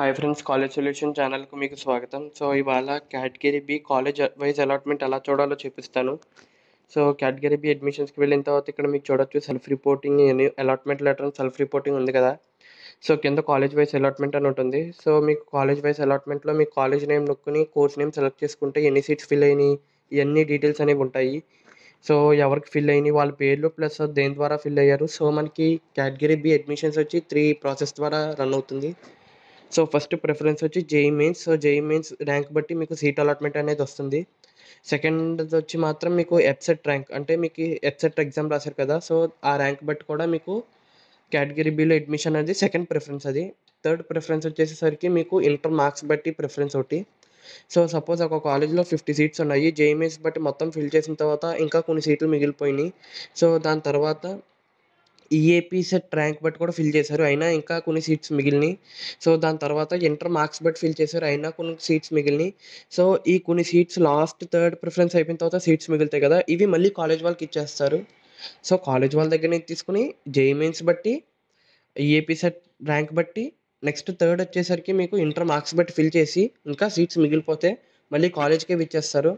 Hi friends college solution ఛానల్కు మీకు స్వాగతం. సో ఇవాళ category B college wise allotment ఎలా చూడాలో చూపిస్తాను. సో కేటగిరీ బి అడ్మిషన్స్కి వెళ్ళిన తర్వాత ఇక్కడ మీకు చూడొచ్చు self reporting allotment letter self reporting ఉంది కదా. సో కింద కాలేజ్ వైజ్ అలాట్మెంట్ అని ఉంటుంది. సో మీకు కాలేజ్ వైజ్ అలాట్మెంట్లో మీ కాలేజ్ నేమ్ నొక్కుని కోర్స్ నేమ్ సెలెక్ట్ చేసుకుంటే ఎన్ని సీట్స్ ఫిల్ అయినాయి ఇవన్నీ డీటెయిల్స్ అనేవి ఉంటాయి. సో ఎవరికి ఫిల్ అయినాయి వాళ్ళ పేర్లు ప్లస్ దేని ద్వారా ఫిల్ అయ్యారు. సో మనకి కేటగిరీ బి అడ్మిషన్స్ వచ్చి త్రీ ప్రాసెస్ ద్వారా రన్ అవుతుంది. సో ఫస్ట్ ప్రిఫరెన్స్ వచ్చి JEE Mains so JEE Mains rank బట్టి మీకు సీట్ అలాట్మెంట్ అనేది వస్తుంది. సెకండ్ వచ్చి మాత్రం మీకు ఎప్సెట్ ర్యాంక్ అంటే మీకు ఎప్సెట్ ఎగ్జామ్ రాశారు కదా సో ఆ ర్యాంక్ బట్టి కూడా మీకు కేటగిరీ బిలో అడ్మిషన్ అనేది సెకండ్ ప్రిఫరెన్స్ అది. థర్డ్ ప్రిఫరెన్స్ వచ్చేసరికి మీకు ఇంటర్ మార్క్స్ బట్టి ప్రిఫరెన్స్ ఒకటి. సో సపోజ్ ఒక కాలేజ్లో ఫిఫ్టీ సీట్స్ ఉన్నాయి. జేఈమెయిన్స్ బట్టి మొత్తం ఫిల్ చేసిన తర్వాత ఇంకా కొన్ని సీట్లు మిగిలిపోయినాయి. సో దాని తర్వాత ఈఏపీ సెట్ ర్యాంక్ బట్టి కూడా ఫిల్ చేశారు. అయినా ఇంకా కొన్ని సీట్స్ మిగిలినాయి. సో దాని తర్వాత ఇంటర్ మార్క్స్ బట్టి ఫిల్ చేశారు. అయినా కొన్ని సీట్స్ మిగిలినాయి. సో ఈ కొన్ని సీట్స్ లాస్ట్ థర్డ్ ప్రిఫరెన్స్ అయిపోయిన తర్వాత సీట్స్ మిగులుతాయి కదా. ఇవి మళ్ళీ కాలేజ్ వాళ్ళకి ఇచ్చేస్తారు. సో కాలేజ్ వాళ్ళ దగ్గర నుంచి తీసుకుని జేఈమెయిన్స్ బట్టి ఈఏపీ సెట్ ర్యాంక్ బట్టి నెక్స్ట్ థర్డ్ వచ్చేసరికి మీకు ఇంటర్ మార్క్స్ బట్టి ఫిల్ చేసి ఇంకా సీట్స్ మిగిలిపోతే మళ్ళీ కాలేజ్కే ఇచ్చేస్తారు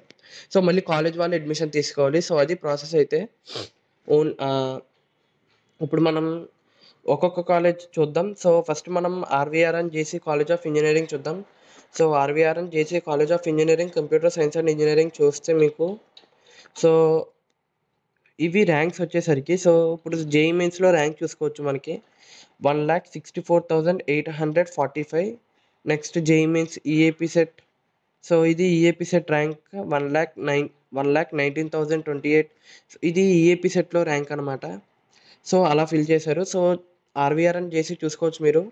సో మళ్ళీ కాలేజ్ వాళ్ళు అడ్మిషన్ తీసుకోవాలి. సో అది ప్రాసెస్ అయితే ఓన్ ఇప్పుడు మనం ఒక్కొక్క కాలేజ్ చూద్దాం. సో ఫస్ట్ మనం RVR and JC college of engineering చూద్దాం. So RVR and JC college of engineering computer science and engineering చూస్తే మీకు సో ఇవి ర్యాంక్స్ వచ్చేసరికి సో ఇప్పుడు జేఈ మెయిన్స్లో ర్యాంక్ చూసుకోవచ్చు మనకి. One lakh sixty four thousand eight hundred forty five next JEE Mains EAPCET so ఇది EAPCET rank one lakh nine one lakh nineteen thousand twenty eight ఇది ఈఏపీ సెట్లో rank అనమాట so అలా fill చేశారు. So RVR అని చేసి చూసుకోవచ్చు మీరు.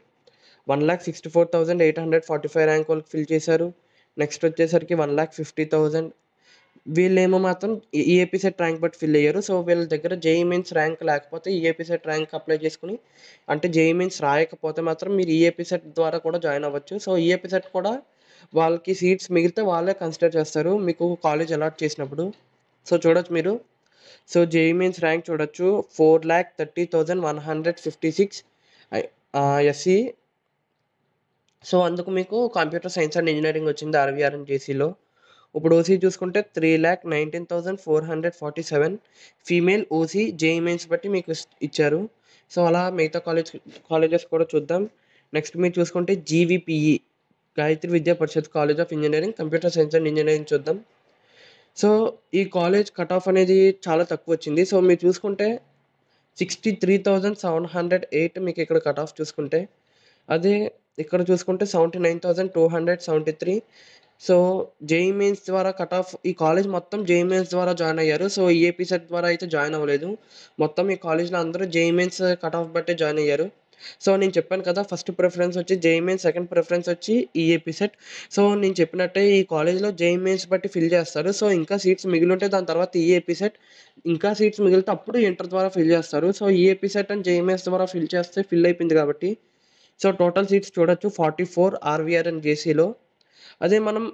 One lakh sixty four thousand eight hundred forty five rank వాళ్ళకి ఫిల్ చేశారు. నెక్స్ట్ వచ్చేసరికి వన్ ల్యాక్ ఫిఫ్టీ థౌజండ్ వీళ్ళేమో మాత్రం ఈఏపీ సెట్ ర్యాంక్ బట్టి ఫిల్ అయ్యారు. సో వీళ్ళ దగ్గర జేఈ మెయిన్స్ ర్యాంక్ లేకపోతే ఈఏపీ సెట్ ర్యాంక్ అప్లై చేసుకుని అంటే జేఈ మెయిన్స్ రాయకపోతే మాత్రం మీరు ఈఏపీ సెట్ ద్వారా కూడా జాయిన్ అవ్వచ్చు. సో ఈఏపీ సెట్ కూడా వాళ్ళకి సీట్స్ మిగిలితే వాళ్ళే కన్సిడర్ చేస్తారు. మీకు కాలేజ్ అలాట్ చేసినప్పుడు. సో చూడొచ్చు మీరు. సో జేఈ మెయిన్స్ ర్యాంక్ చూడొచ్చు. Four lakh thirty thousand one hundred fifty six. SC so అందుకు మీకు కంప్యూటర్ సైన్స్ అండ్ ఇంజనీరింగ్ వచ్చింది ఆర్వీఆర్ అండ్ జేసీలో. ఇప్పుడు ఓసీ చూసుకుంటే three lakh nineteen thousand four hundred forty seven. Female OC JEE Mains బట్టి మీకు ఇచ్చారు. సో అలా మిగతా కాలేజ్ కాలేజెస్ కూడా చూద్దాం. నెక్స్ట్ మీరు చూసుకుంటే GVPE Gayatri Vidya Parishad college of engineering computer science and engineering చూద్దాం. సో ఈ కాలేజ్ కట్ ఆఫ్ అనేది చాలా తక్కువ వచ్చింది సో మీరు చూసుకుంటే sixty three thousand seven hundred eight మీకు ఇక్కడ కట్ ఆఫ్ చూసుకుంటే అదే ఇక్కడ చూసుకుంటే seventy nine thousand two hundred seventy three. So JEE Mains ద్వారా కట్ ఆఫ్ ఈ కాలేజ్ మొత్తం జేఈ మెయిన్స్ ద్వారా జాయిన్ అయ్యారు. సో ఈఏపీ సెట్ ద్వారా అయితే జాయిన్ అవ్వలేదు. మొత్తం ఈ కాలేజ్లో అందరూ జేఈ మెయిన్స్ కట్ ఆఫ్ బట్టే జాయిన్ అయ్యారు. సో నేను చెప్పాను కదా ఫస్ట్ ప్రిఫరెన్స్ వచ్చి జేఈ సెకండ్ ప్రిఫరెన్స్ వచ్చి ఈఏపీ సెట్. సో నేను చెప్పినట్టే ఈ కాలేజ్లో జేఈ మెయిన్స్ బట్టి ఫిల్ చేస్తారు. సో ఇంకా సీట్స్ మిగిలి ఉంటే దాని తర్వాత ఈఏపీ సెట్. ఇంకా సీట్స్ మిగిలితే అప్పుడు ఇంటర్ ద్వారా ఫిల్ చేస్తారు. So EAPCET and JEE Mains ద్వారా ఫిల్ చేస్తే ఫిల్ అయిపోయింది కాబట్టి. సో టోటల్ సీట్స్ చూడొచ్చు. ఫార్టీ ఫోర్ ఆర్వీఆర్ అండ్ జేసీలో. అదే మనం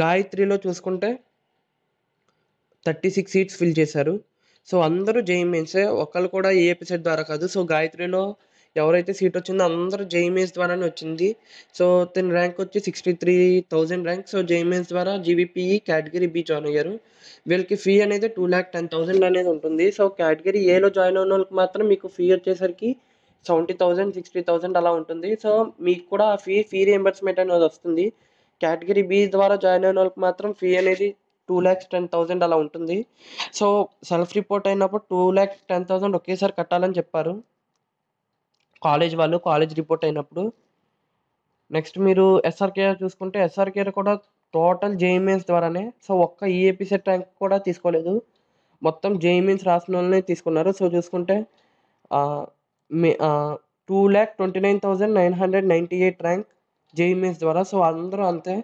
గాయత్రిలో చూసుకుంటే థర్టీ సిక్స్ సీట్స్ ఫిల్ చేశారు. సో అందరూ జేఈ మెయిన్సే. ఒకళ్ళు కూడా ఏ సెట్ ద్వారా కాదు. సో గాయత్రిలో ఎవరైతే సీట్ వచ్చిందో అందరూ జేఎంఎస్ ద్వారానే వచ్చింది. సో తన ర్యాంక్ వచ్చి sixty three thousand rank. So JEE ద్వారా జీబీపీఈ కేటగిరీ బి జాయిన్ అయ్యారు. వీళ్ళకి ఫీ అనేది టూ ల్యాక్ టెన్ థౌసండ్ అనేది ఉంటుంది. సో కేటగిరీ ఏలో జాయిన్ అయిన వాళ్ళకి మాత్రం మీకు ఫీ వచ్చేసరికి సెవెంటీ థౌజండ్ సిక్స్టీ థౌసండ్ అలా ఉంటుంది. సో మీకు కూడా ఆ ఫీ ఫీ రియంబర్స్మెంట్ అనేది వస్తుంది. కేటగిరీ బి ద్వారా జాయిన్ అయిన వాళ్ళకి మాత్రం ఫీ అనేది టూ ల్యాక్స్ టెన్ థౌసండ్ అలా ఉంటుంది. సో సెల్ఫ్ రిపోర్ట్ అయినప్పుడు టూ ల్యాక్స్ టెన్ థౌసండ్ ఒకేసారి కట్టాలని చెప్పారు. కాలేజ్ వాళ్ళు కాలేజ్ రిపోర్ట్ అయినప్పుడు నెక్స్ట్ మీరు ఎస్ఆర్కేఆర్ చూసుకుంటే ఎస్ఆర్కేఆర్ కూడా టోటల్ జేఈమెన్స్ ద్వారానే సో ఒక్క ఈఏపీ సెట్ ర్యాంక్ కూడా తీసుకోలేదు. మొత్తం జేఈమెన్స్ రాసిన వాళ్ళని తీసుకున్నారు. సో చూసుకుంటే two lakh twenty nine thousand nine hundred ninety eight rank JEE Mains ద్వారా. సో అందరూ అంతే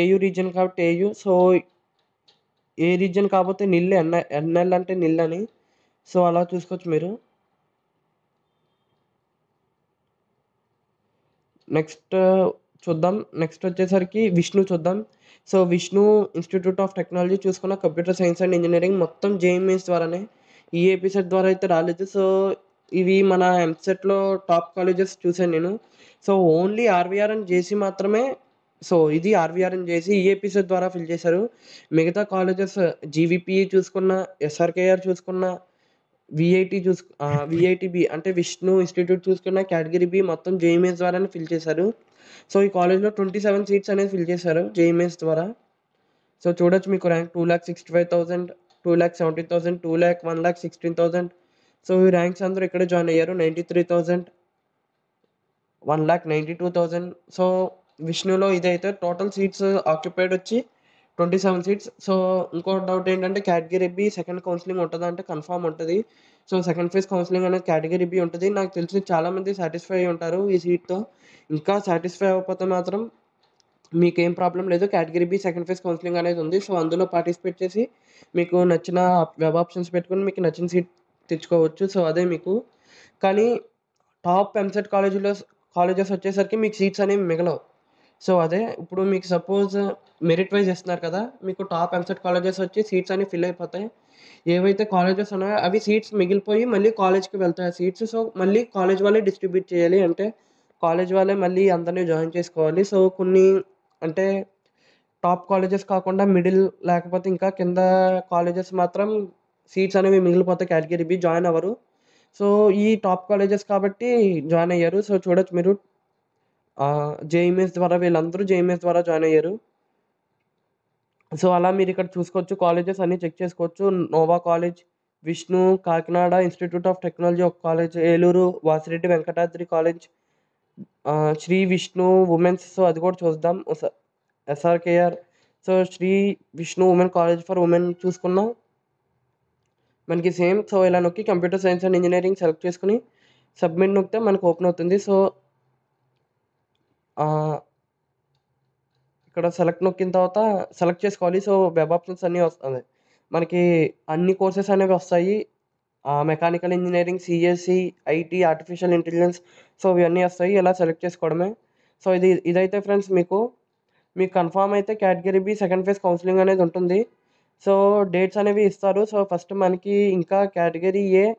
ఏయూ రీజన్ కాబట్టి ఏయూ సో ఏ రీజన్ కాకపోతే నిల్ ఎన్ఎల్ అంటే నిల్ అని. సో అలా చూసుకోవచ్చు మీరు. నెక్స్ట్ చూద్దాం నెక్స్ట్ వచ్చేసరికి విష్ణు చూద్దాం so Vishnu institute of technology చూసుకున్న కంప్యూటర్ సైన్స్ అండ్ ఇంజనీరింగ్ మొత్తం జేఎంఎస్ ద్వారానే ఈ ఎపిసెడ్ ద్వారా అయితే రాలేదు సో ఇవి మన ఎంసెట్‌లో టాప్ కాలేజెస్ చూసాను నేను. So, only RVR and JC మాత్రమే సో, ఇది ఆర్‌వీఆర్ అండ్ జేసీ ఈఏపీసీ ద్వారా ఫిల్ చేశారు. మిగతా కాలేజెస్ జీవీపీఈ చూసుకున్న ఎస్ఆర్‌కేఆర్ చూసుకున్నా, విఐటి చూసు విఐటి బి అంటే విష్ణు ఇన్స్టిట్యూట్ చూసుకున్న కేటగిరీ బి మొత్తం జేఎంఎస్ ద్వారానే ఫిల్ చేశారు. సో ఈ కాలేజ్లో ట్వంటీ సెవెన్ సీట్స్ అనేది ఫిల్ చేశారు జేఎంఎస్ ద్వారా. సో చూడొచ్చు మీకు rank two lakh sixty five thousand two lakh seventy thousand two lakh one lakh sixteen thousand so ఈ ర్యాంక్స్ అందరూ ఇక్కడే జాయిన్ అయ్యారు ninety three thousand one lakh ninety two thousand so విష్ణులో ఇదైతే total seats occupied వచ్చి 27 seats. So, ఇంకో doubt ఏంటంటే category B second counselling ఉంటుంది అంటే కన్ఫామ్ ఉంటుంది సో, సెకండ్ ఫేజ్ కౌన్సిలింగ్ అనేది కేటగిరీ బి ఉంటుంది నాకు తెలిసి చాలామంది సాటిస్ఫై ఉంటారు ఈ సీట్‌తో. ఇంకా సాటిస్ఫై అవ్వకపోతే మాత్రం మీకేం ప్రాబ్లమ్ లేదు. Category B second phase counselling అనేది ఉంది. సో, అందులో పార్టిసిపేట్ చేసి మీకు నచ్చిన వెబ్ ఆప్షన్స్ పెట్టుకొని మీకు నచ్చిన సీట్ తెచ్చుకోవచ్చు. సో, అదే మీకు. కానీ టాప్ ఎంసెట్ కాలేజీలో కాలేజెస్ వచ్చేసరికి మీకు సీట్స్ అనేవి మిగలవు. సో, అదే ఇప్పుడు మీకు సపోజ్ మెరిట్ వైజ్ ఇస్తున్నారు కదా! మీకు టాప్ ఎంసెట్ కాలేజెస్ వచ్చి సీట్స్ అన్ని ఫిల్ అయిపోతాయి. ఏవైతే కాలేజెస్ ఉన్నాయో అవి సీట్స్ మిగిలిపోయి మళ్ళీ కాలేజ్‌కి వెళ్తాయి సీట్స్. సో, మళ్ళీ కాలేజ్ వాళ్ళే డిస్ట్రిబ్యూట్ చేయాలి. అంటే కాలేజ్ వాళ్ళే మళ్ళీ అందరిని జాయిన్ చేసుకోవాలి. సో, కొన్ని అంటే టాప్ కాలేజెస్ కాకుండా మిడిల్ లేకపోతే ఇంకా కింద కాలేజెస్ మాత్రం సీట్స్ అనేవి మిగిలిపోతాయి కేటగిరీ బి జాయిన్ అవ్వరు. సో, ఈ టాప్ కాలేజెస్ కాబట్టి జాయిన్ అయ్యారు. సో, చూడొచ్చు మీరు జేఎంఎస్ ద్వారా వీళ్ళందరూ జేఎంఎస్ ద్వారా జాయిన్ అయ్యారు. సో, అలా మీరు ఇక్కడ చూసుకోవచ్చు. కాలేజెస్ అన్నీ చెక్ చేసుకోవచ్చు. Nova college, Vishnu, Kakinada institute of technology ఒక college, Eluru Vasireddy Venkatadri college, Sri Vishnu women's so, అది కూడా చూద్దాం. SRKR so, Sri Vishnu women college for women చూసుకున్నాం మనకి సేమ్. సో, ఇలా నొక్కి computer science and engineering select చేసుకుని submit నొక్కితే మనకు ఓపెన్ అవుతుంది. సో ఇక్కడ సెలెక్ట్ నొక్కిన తర్వాత సెలెక్ట్ చేసుకోవాలి. సో, వెబ్ ఆప్షన్స్ అన్నీ వస్తుంది మనకి అన్ని కోర్సెస్ అనేవి వస్తాయి. Mechanical engineering CSC IT, artificial intelligence so, ఇవన్నీ వస్తాయి. ఇలా సెలెక్ట్ చేసుకోవడమే. సో, ఇది ఇదైతే ఫ్రెండ్స్ మీకు. మీకు కన్ఫర్మ్ అయితే category B second phase counselling అనేది ఉంటుంది. సో, డేట్స్ అనేవి ఇస్తారు. సో, ఫస్ట్ మనకి ఇంకా category A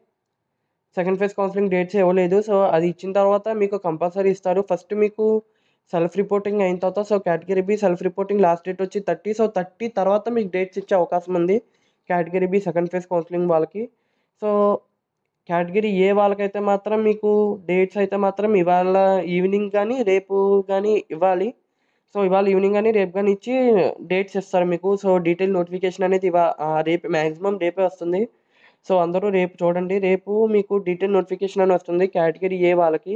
second phase counselling dates ఇవ్వలేదు. సో, అది ఇచ్చిన తర్వాత మీకు కంపల్సరీ ఇస్తారు. ఫస్ట్ మీకు సెల్ఫ్ రిపోర్టింగ్ అయిన తర్వాత so, category B self reporting last date వచ్చి 30 సో, 30 తర్వాత మీకు డేట్స్ ఇచ్చే అవకాశం ఉంది. Category B second phase counselling వాళ్ళకి. సో, కేటగిరీ ఏ వాళ్ళకైతే మాత్రం మీకు డేట్స్ అయితే మాత్రం ఇవాళ ఈవినింగ్ కానీ రేపు కానీ ఇవ్వాలి. సో, ఇవాళ ఈవినింగ్ కానీ రేపు కానీ ఇచ్చి డేట్స్ ఇస్తారు మీకు. సో, డీటెయిల్ నోటిఫికేషన్ అనేది ఇవా రేపు మాక్సిమం రేపే వస్తుంది. సో, అందరూ రేపు చూడండి. రేపు మీకు డీటెయిల్ నోటిఫికేషన్ అని వస్తుంది కేటగిరీ ఏ వాళ్ళకి.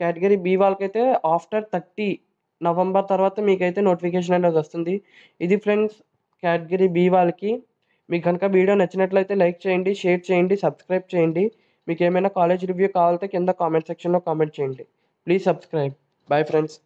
కేటగిరీ బి వాళ్ళకైతే ఆఫ్టర్ 30 నవంబర్ తర్వాత మీకైతే నోటిఫికేషన్ అనేది వస్తుంది. ఇది ఫ్రెండ్స్ కేటగిరీ బి వాళ్ళకి. మీకు కనుక వీడియో నచ్చినట్లయితే లైక్ చేయండి, షేర్ చేయండి, సబ్స్క్రైబ్ చేయండి. మీకు ఏమైనా కాలేజ్ రివ్యూ కావాలంటే కింద కామెంట్ సెక్షన్‌లో కామెంట్ చేయండి. Please subscribe. Bye friends.